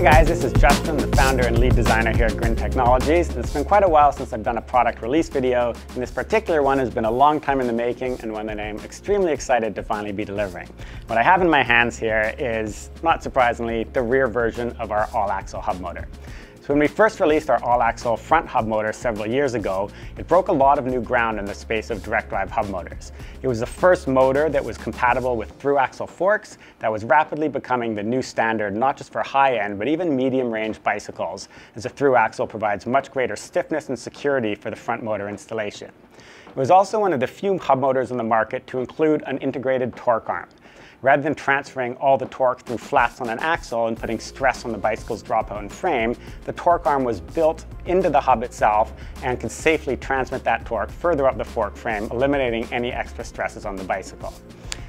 Hey guys, this is Justin, the founder and lead designer here at Grin Technologies. It's been quite a while since I've done a product release video, and this particular one has been a long time in the making and one that I'm extremely excited to finally be delivering. What I have in my hands here is, not surprisingly, the rear version of our all-axle hub motor. So when we first released our all-axle front hub motor several years ago, it broke a lot of new ground in the space of direct drive hub motors. It was the first motor that was compatible with through-axle forks that was rapidly becoming the new standard, not just for high-end, but even medium-range bicycles, as the through-axle provides much greater stiffness and security for the front motor installation. It was also one of the few hub motors on the market to include an integrated torque arm. Rather than transferring all the torque through flats on an axle and putting stress on the bicycle's dropout and frame, the torque arm was built into the hub itself and could safely transmit that torque further up the fork frame, eliminating any extra stresses on the bicycle.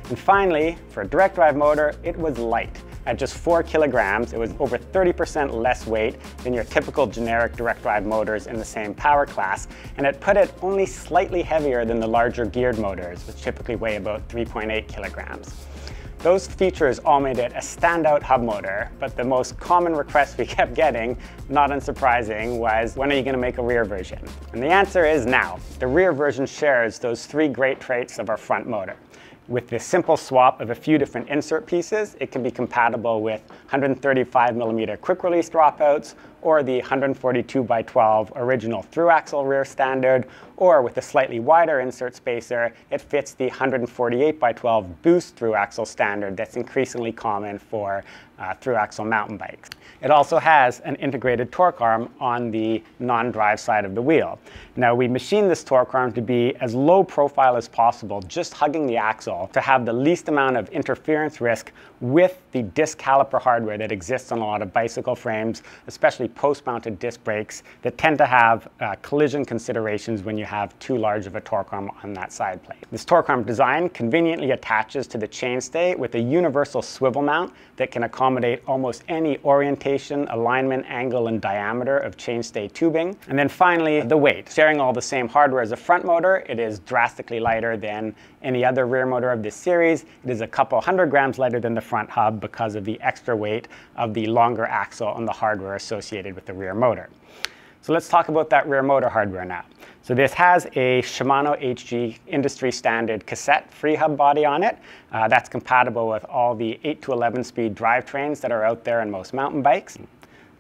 And finally, for a direct drive motor, it was light. At just four kilograms, it was over 30% less weight than your typical generic direct drive motors in the same power class, and it put it only slightly heavier than the larger geared motors, which typically weigh about 3.8 kilograms. Those features all made it a standout hub motor, but the most common request we kept getting, not unsurprising, was when are you going to make a rear version? And the answer is now. The rear version shares those three great traits of our front motor. With the simple swap of a few different insert pieces, it can be compatible with 135 millimeter quick release dropouts, or the 142 by 12 original through axle rear standard, or with a slightly wider insert spacer, it fits the 148 by 12 boost through axle standard that's increasingly common for uh, through axle mountain bikes. It also has an integrated torque arm on the non-drive side of the wheel. Now we machined this torque arm to be as low profile as possible, just hugging the axle to have the least amount of interference risk with the disc caliper hardware that exists on a lot of bicycle frames, especially post-mounted disc brakes that tend to have uh, collision considerations when you have too large of a torque arm on that side plate. This torque arm design conveniently attaches to the chainstay with a universal swivel mount that can accommodate almost any orientation, alignment, angle, and diameter of chainstay tubing. And then finally, the weight. Sharing all the same hardware as a front motor, it is drastically lighter than any other rear motor of this series. It is a couple hundred grams lighter than the front hub because of the extra weight of the longer axle and the hardware associated with the rear motor. So let's talk about that rear motor hardware now. So this has a Shimano HG industry standard cassette free hub body on it. Uh, that's compatible with all the 8 to 11 speed drivetrains that are out there in most mountain bikes.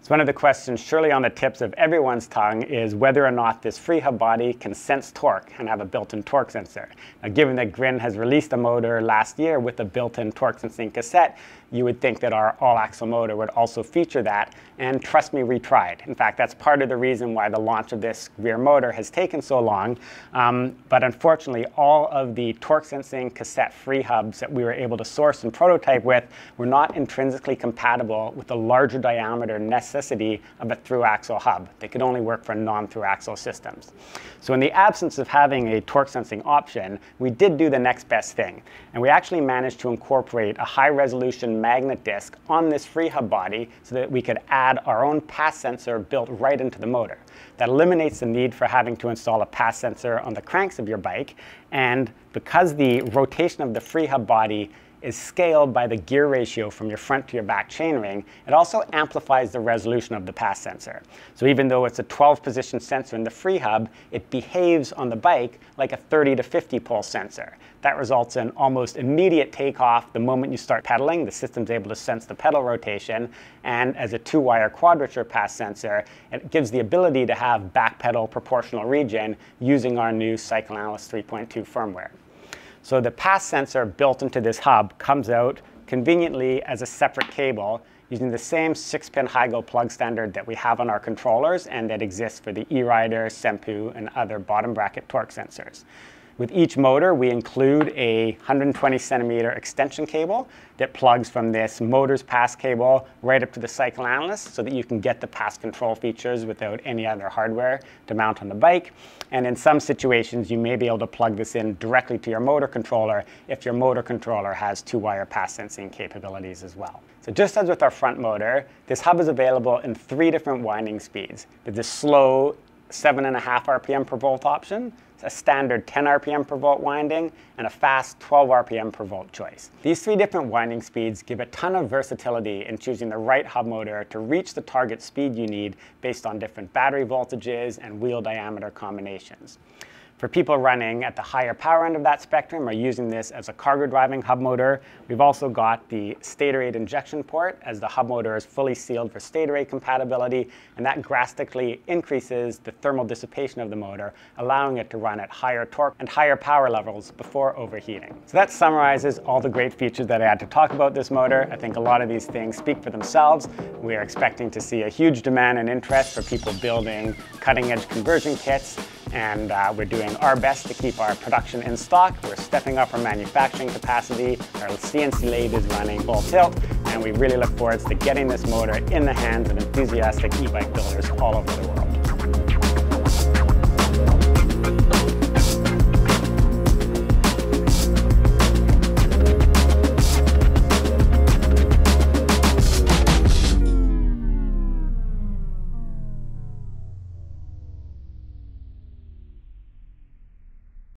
So one of the questions surely on the tips of everyone's tongue is whether or not this FreeHub body can sense torque and have a built-in torque sensor. Now given that Grin has released a motor last year with a built-in torque sensing cassette, you would think that our all-axle motor would also feature that, and trust me, we tried. In fact, that's part of the reason why the launch of this rear motor has taken so long, um, but unfortunately, all of the torque sensing cassette free hubs that we were able to source and prototype with were not intrinsically compatible with the larger diameter of a through-axle hub. They could only work for non-through-axle systems. So in the absence of having a torque sensing option, we did do the next best thing, and we actually managed to incorporate a high-resolution magnet disc on this free hub body so that we could add our own PAS sensor built right into the motor. That eliminates the need for having to install a PAS sensor on the cranks of your bike. And because the rotation of the free hub body is scaled by the gear ratio from your front to your back chainring, it also amplifies the resolution of the PAS sensor. So even though it's a 12 position sensor in the free hub, it behaves on the bike like a 30 to 50 pulse sensor. That results in almost immediate takeoff the moment you start pedaling. The system's able to sense the pedal rotation. And as a two-wire quadrature PAS sensor, it gives the ability to have back pedal proportional regen using our new Cycle Analyst 3.2 firmware. So the PAS sensor built into this hub comes out conveniently as a separate cable using the same 6-pin Higo plug standard that we have on our controllers and that exists for the E-Rider, Sempu, and other bottom bracket torque sensors. With each motor, we include a 120 centimeter extension cable that plugs from this motor's PAS cable right up to the Cycle Analyst so that you can get the PAS control features without any other hardware to mount on the bike. And in some situations, you may be able to plug this in directly to your motor controller if your motor controller has two-wire PAS sensing capabilities as well. So just as with our front motor, this hub is available in three different winding speeds. There's a slow 7.5 RPM per volt option, a standard 10 RPM per volt winding, and a fast 12 RPM per volt choice. These three different winding speeds give a ton of versatility in choosing the right hub motor to reach the target speed you need based on different battery voltages and wheel diameter combinations. For people running at the higher power end of that spectrum or using this as a cargo driving hub motor, we've also got the Statorade injection port as the hub motor is fully sealed for Statorade compatibility, and that drastically increases the thermal dissipation of the motor, allowing it to run at higher torque and higher power levels before overheating. So that summarizes all the great features that I had to talk about this motor. I think a lot of these things speak for themselves. We are expecting to see a huge demand and interest for people building cutting edge conversion kits and uh, we're doing our best to keep our production in stock. We're stepping up our manufacturing capacity. Our CNC lathe is running full tilt, and we really look forward to getting this motor in the hands of enthusiastic e-bike builders all over the world.